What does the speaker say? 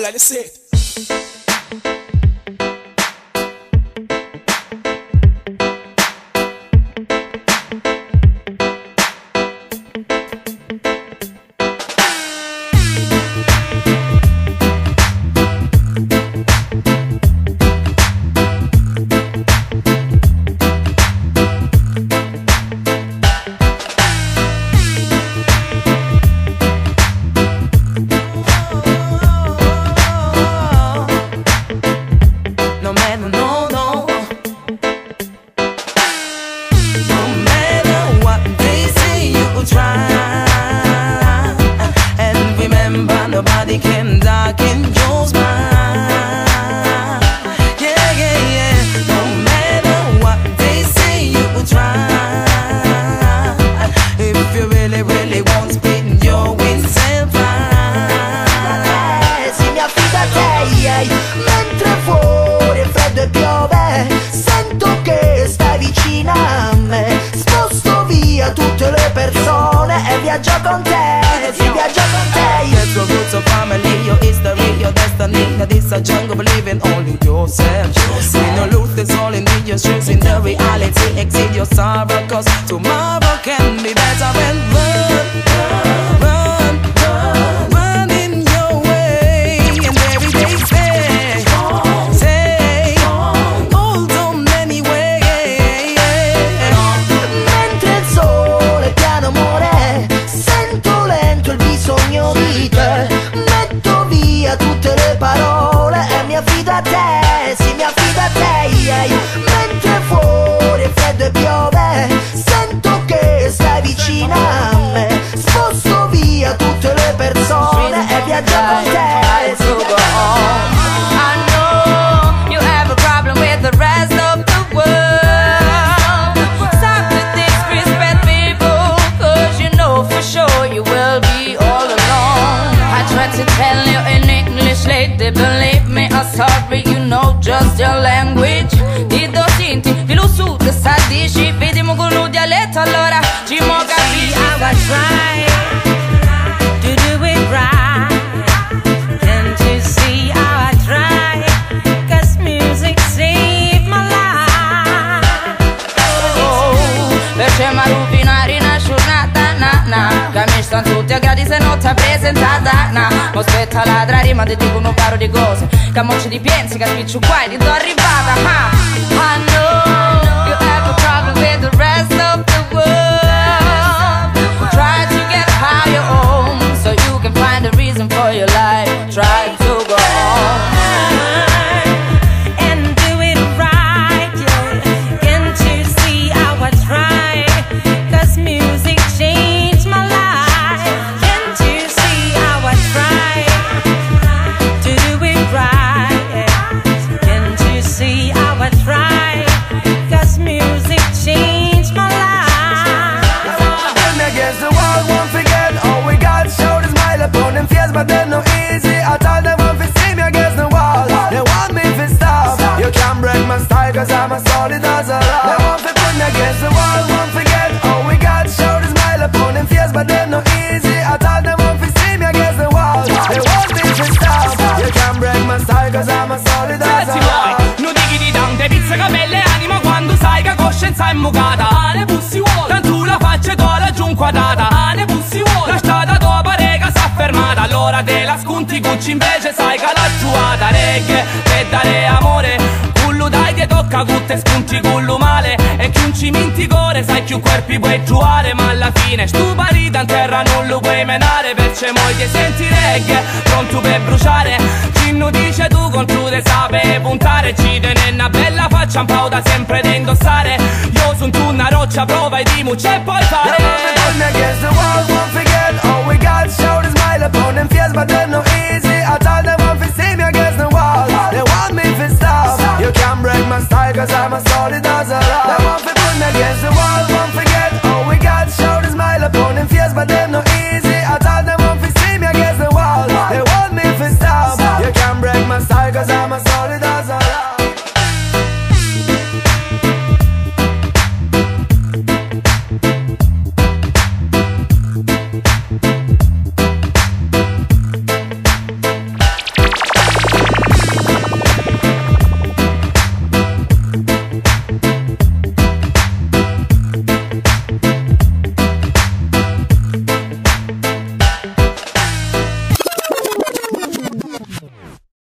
melhor de ser. Yeah. That's the roots of family, your history, your destiny. Now this a jungle, believing only yourself. All your the reality. Exceed your sorrow, cause tomorrow can be better when run, tried to tell you in English lately, believe me, I'm sorry, you know just your language. Ti do tinti, filo su, te sa dici, vediamo con un dialetto, allora ci mo capisci. I try to do it right. Can't you see how I try? Cause music saved my life. Oh, perché mi rovinare una giornata, na na. Che mi stanno tutti a gradi se non ti ha presentata, Ma aspetta ladra rima, ti un paro di cose. Che ci ripensi, che spiccio qua e ti do arrivata, ha. I I'm a solid as a rock. They want to put me against the wall, won't forget all we got. Show the smile upon them face, but they're no easy. I told them want to see me against the wall. They want me to stop. You can't break my style, cause I'm a solid as a rock. non dighi di tante pizze capelle anima quando sai che coscienza è mucata Ane bussi vuole, tanto la faccia cola giù inquadrata Ane bussi vuole, la strada dopo rega s'è fermata Allora te la sconti cucci invece sai che la giuata Reggae, per dare amore Cullu dai ti tocca cutte spunti cullu male. E chi un ciminticore sai che un corpi puoi giuare. Ma alla fine stu parita in terra non lo puoi menare Perciò moi ti senti reggae, pronto per bruciare. Cinno dice tu con tu te sape puntare. Ci tiene una bella faccia un po' sempre da indossare. Io sono tu una roccia, prova e dimu c'è puoi fare cause I'm a solid as a rock. They want to put me against the wall, won't forget all we got. Show the smile upon them face, but they're no